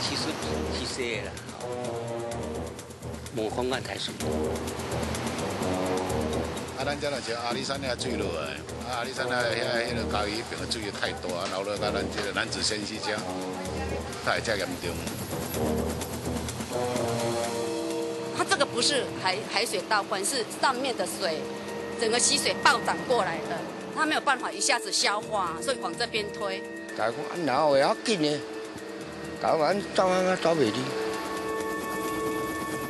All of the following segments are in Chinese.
其实其实啦，无方案太水。啊，咱这就阿里山遐水落来，啊，阿里山遐遐迄个高鱼边的水太大，流落到咱这个南子先溪这，它会遮严重。它这个不是海海水倒灌，是上面的水，整个溪水暴涨过来的，它没有办法一下子消化，所以往这边推。大讲安哪会要紧呢？搞完走啊走袂 đi。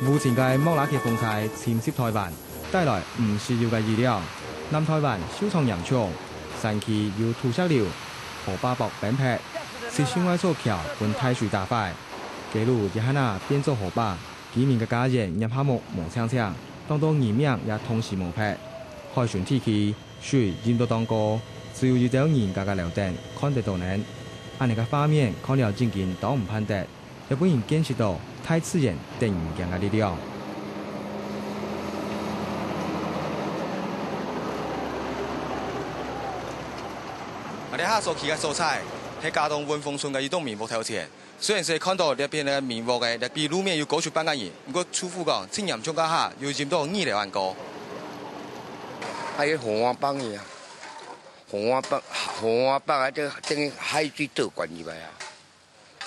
目前嘅莫拉克风灾侵袭台湾。带来唔需要嘅意料，南台湾收藏严重，山区有土石流、河坝薄崩劈，是新外所桥本太水大坏，街路一下那变做河坝，居民嘅家人入下木磨青青，当到泥面也同时磨劈，海船天气水淹到当高，只有一条人家嘅流灯看得到呢，安尼嘅画面看了真经都唔判得，日本人见识到太自然等于强嘅力量。你下所去嘅蔬菜，喺加东温峰村嘅一栋面膜头前，虽然是看到呢边嘅面膜嘅，比路面要高出半个亿，不过出乎讲，青岩中家下要占到二两万个。喺红花帮嘅啊，红花帮红花帮啊，这等于海水倒灌入来啊，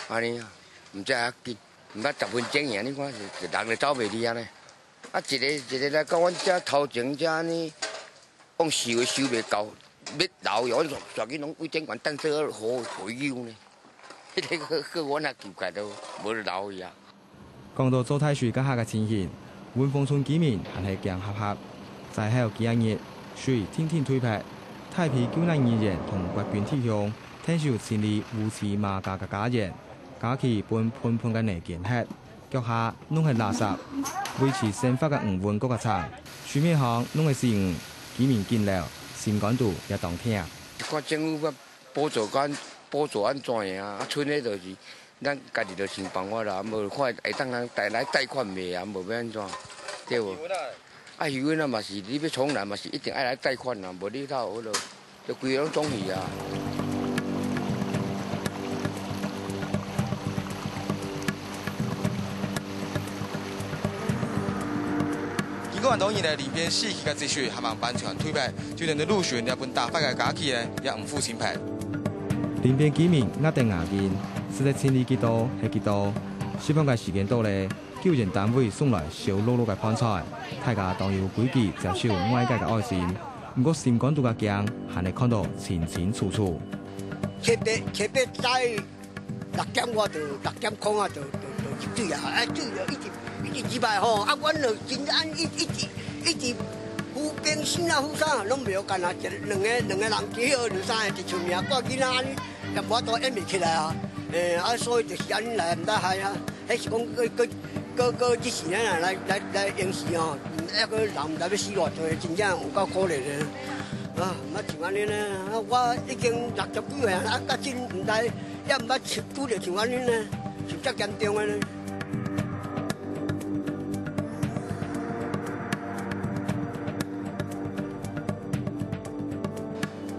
安尼啊，唔知啊紧，唔捌十分钟样，你看是人就走袂离啊呢。啊，一个一个来到阮遮头前遮呢，往收的收袂够。要留有就去拢规整管等这好回游呢，迄个去我那奇怪都无留呀。讲到做太水家下嘅情形，温峰村居民还系强合合，在喺度几啊日，水天天推劈，太皮救难人员同国军铁枪，听受千里无持马家嘅家人，家期搬喷喷嘅泥建黑，脚下拢系垃圾，维持生活嘅五温嗰个厂，水面上拢系是鱼，居民见了。心感度也动听。看政府要补助干补助安怎样啊？啊，剩的就是咱家己就想办法啦，无看会当人贷来贷款未啊？无要安怎？对无？啊，余温啊嘛是，你要从来嘛是一定爱来贷款啊，无你到迄落就规拢中去啊。过完当年呢，里边死去嘅积蓄，还望班船推平，就令到陆船日本大发的假期呢，也唔付钱平。林边居民压定牙边，实在千里几多还几多。希望个时间到咧，叫人单位送来小碌碌嘅饭菜，大家当有规矩接受外界嘅爱心。不过心肝度嘅姜，还係看到清清楚楚。特别特别在六点我就六点空啊，就就就水啊，啊水就一直。一直摆吼，啊，阮就真安一一直一直扶兵先啊扶啥，拢没有干啊，一两个两个人几号两三个就出名，挂几仔日也无多演袂起来啊，诶，啊，所以就是安来唔得害啊，迄是讲个个个个即时呢来来来演戏吼，一个人唔知要死偌济，真正有够可怜的。啊，乜像安尼呢？啊，我已经六十几岁啊，啊，真唔知也唔捌拄着像安尼呢，是遮严重咧。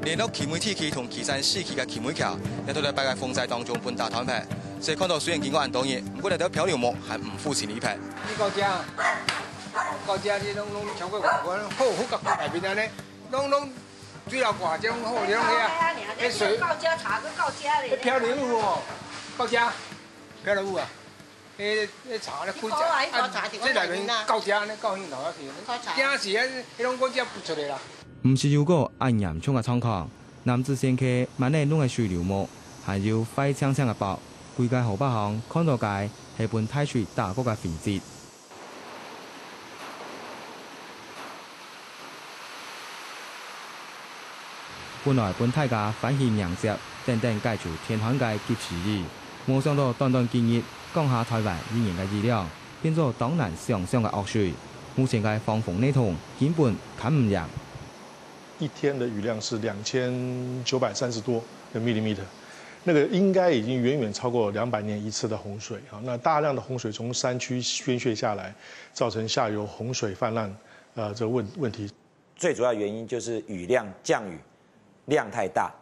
连到奇门天气同旗山四期嘅奇门桥，也都在拜嘅风灾当中半打团平。所以看到虽然经过很多年，不过嚟到漂流木还唔付钱理赔。你高价，高价你拢拢超过外国，好好甲外边安尼，拢拢水流挂这种好，你拢去啊？迄水高家茶个高价咧。漂流木哦，高价，漂流木啊。迄迄茶咧贵价，啊，这内面高价咧，高兴头啊是，惊是啊，迄种高价不出来啦。唔是如果按严重嘅状况，男子先客万内拢系水流木，还有快枪枪嘅包，规界河北行看到界系本太水大国嘅分子。本来本太家反喜洋食，等等介住天环界及时雨，冇想到短短几日，降下台湾依然嘅意料，变做当难想象嘅恶水。目前嘅防风内桶根本看唔入。一天的雨量是两千九百三十多的 millimeter，那个应该已经远远超过两百年一次的洪水啊！那大量的洪水从山区宣泄下来，造成下游洪水泛滥，呃，这问问题。最主要原因就是雨量降雨量太大。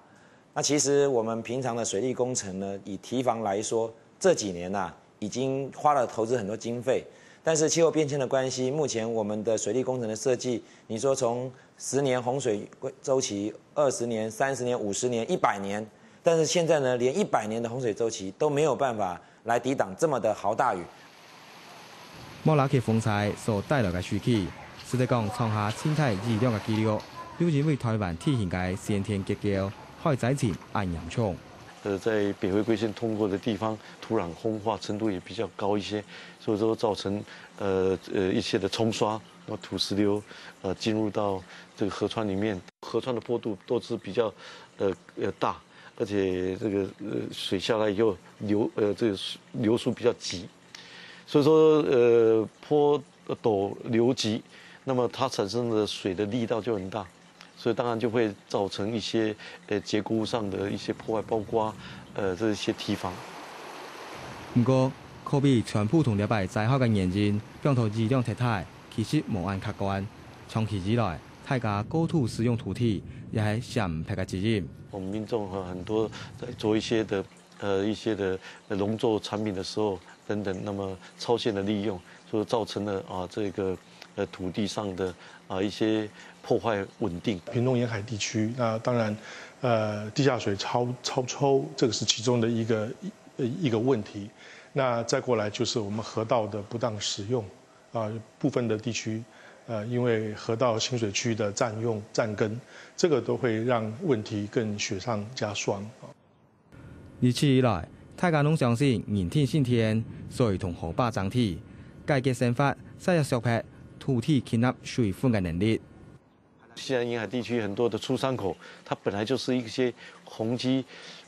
那其实我们平常的水利工程呢，以堤防来说，这几年呐，已经花了投资很多经费，但是气候变迁的关系，目前我们的水利工程的设计，你说从十年洪水周期、二十年、三十年、五十年、一百年，但是现在呢，连一百年的洪水周期都没有办法来抵挡这么的豪大雨。莫拉克风灾所带来的水气，实际讲创下生态热量的纪录，又因为台湾体型嘅先天结构，害灾前暗严重。呃，在北回归线通过的地方，土壤风化程度也比较高一些，所以说造成呃呃一些的冲刷，那土石流呃进入到这个河川里面，河川的坡度都是比较呃呃大，而且这个呃水下来以后流呃这个流速比较急，所以说呃坡陡流急，那么它产生的水的力道就很大。所以当然就会造成一些呃结构上的一些破坏，包括呃这些堤防。不过，可比全部同了解灾害的原因，并头质量太太，其实无按客观。长期以来，大家高度使用土地，也系相配的责任。我们民众和很多在做一些的呃一些的农作产品的时候等等，那么超限的利用，所以造成了啊这个呃土地上的啊一些。破坏稳定，屏东沿海地区，那当然，呃，地下水超超抽，这个是其中的一个一一个问题。那再过来就是我们河道的不当使用，啊，部分的地区，呃，因为河道清水区的占用占根，这个都会让问题更雪上加霜。一直以来，大家拢相信人天先天，所以同河坝整体，改革生发，适应小拍土地吸纳水分的能力。西南沿海地区很多的出山口，它本来就是一些洪积，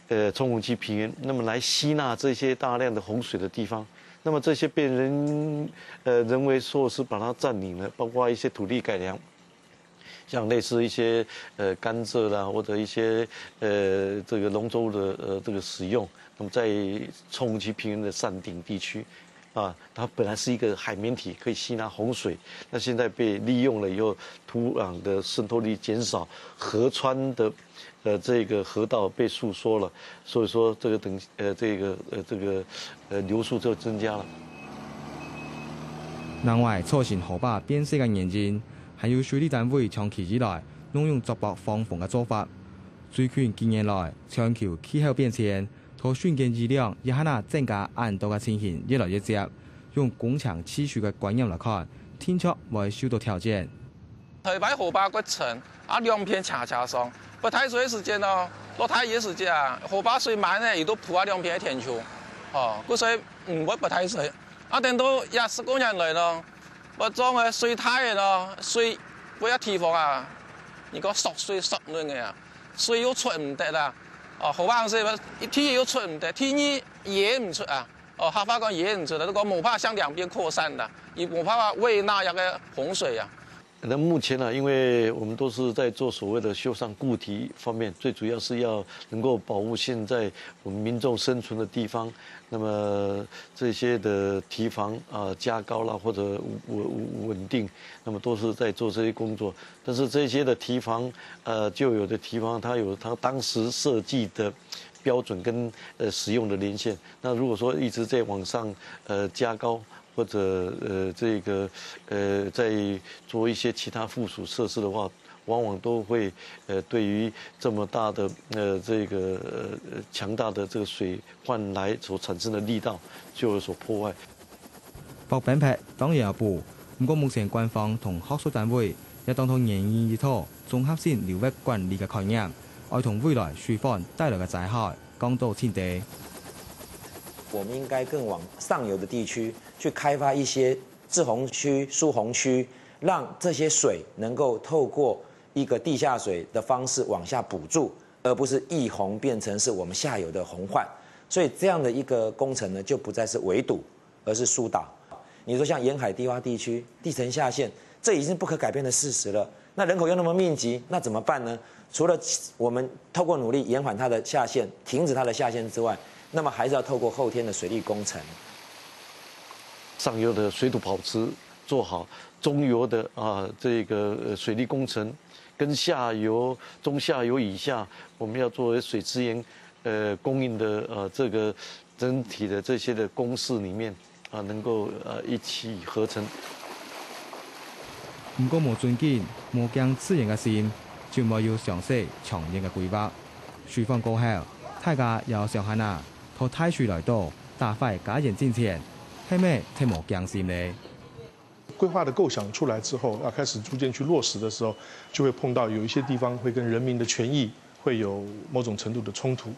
呃，冲洪积平原，那么来吸纳这些大量的洪水的地方，那么这些被人，呃，人为措施把它占领了，包括一些土地改良，像类似一些呃甘蔗啦，或者一些呃这个龙舟的呃这个使用，那么在冲洪积平原的山顶地区。啊，它本来是一个海绵体，可以吸纳洪水，那现在被利用了以后，土壤的渗透力减少，河川的，呃，这个河道被束缩了，所以说这个等呃这个呃这个呃流速就增加了。另外，促进河坝变色的原因，还有水利单位长期以来拢用竹薄防洪的做法，最近几年来全球气候变迁。和训练质量也喺那增加暗道嘅情形越来越接，用工厂持续嘅观念来看，天确未受到挑战。台北河坝过程啊，两片恰恰上，不太水时间咯，落太热时间啊，河坝水满呢，伊都铺啊两片天桥，哦，嗰水唔会不太水，啊等到廿十工人来咯，我装嘅水太咯，水不要提防啊，你个缩水缩乱嘅啊，水又出唔得啦。哦，河坝水一天又出唔得，天热也唔出啊！哦，黑花岗也唔出的，那个冇怕向两边扩散的，也冇怕喂那样个洪水啊。那目前呢，因为我们都是在做所谓的修缮固堤方面，最主要是要能够保护现在我们民众生存的地方。那么这些的堤防啊加高了或者稳稳定，那么都是在做这些工作。但是这些的堤防，呃，旧有的堤防它有它当时设计的标准跟呃使用的年限。那如果说一直在往上呃加高。或者呃这个呃在做一些其他附属设施的话，往往都会呃对于这么大的呃这个呃强大的这个水换来所产生的力道就有所破坏。博饼皮当然有补，不过目前官方同学术单位也当同研研一套综合性流域管理嘅概念，爱同未来水患带来嘅灾害讲到天地。我们应该更往上游的地区去开发一些滞洪区、疏洪区，让这些水能够透过一个地下水的方式往下补助，而不是溢洪变成是我们下游的洪患。所以这样的一个工程呢，就不再是围堵，而是疏导。你说像沿海低洼地区地层下陷，这已经不可改变的事实了。那人口又那么密集，那怎么办呢？除了我们透过努力延缓它的下陷、停止它的下陷之外，那么还是要透过后天的水利工程，上游的水土保持做好，中游的啊这个水利工程，跟下游、中下游以下，我们要作为水资源呃供应的呃这个整体的这些的公式里面啊，能够呃一起合成。不过无尊敬、无将自然嘅心，就冇有详细长远嘅规划。水放过后，大家又上下啊，托太水来到，大快加人进前，系咩睇冇将心呢？规划的构想出来之后，要开始逐渐去落实的时候，就会碰到有一些地方会跟人民的权益会有某种程度的冲突，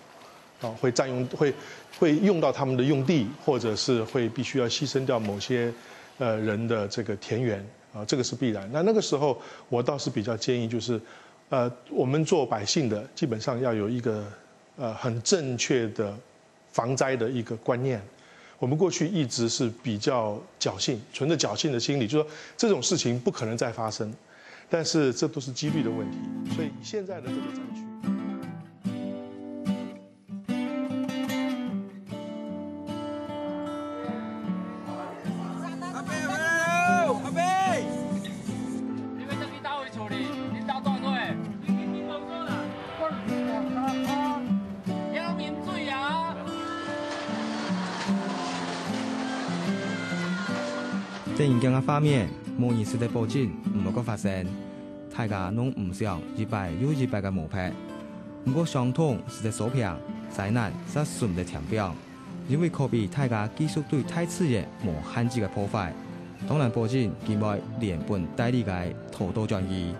啊，会占用会会用到他们的用地，或者是会必须要牺牲掉某些呃人的这个田园，啊，这个是必然。那那个时候，我倒是比较建议，就是呃，我们做百姓的，基本上要有一个呃很正确的防灾的一个观念。我们过去一直是比较侥幸，存着侥幸的心理，就说这种事情不可能再发生，但是这都是几率的问题。所以现在的这个灾区。在影嘅方面，模拟式的报警唔系个发生，大家拢唔想一败又一败嘅冒牌。不过相同是在手片，灾难则顺在天边，因为可比大家技术对太次的无限制嘅破坏。当然，报警意味连本带利嘅偷盗转移。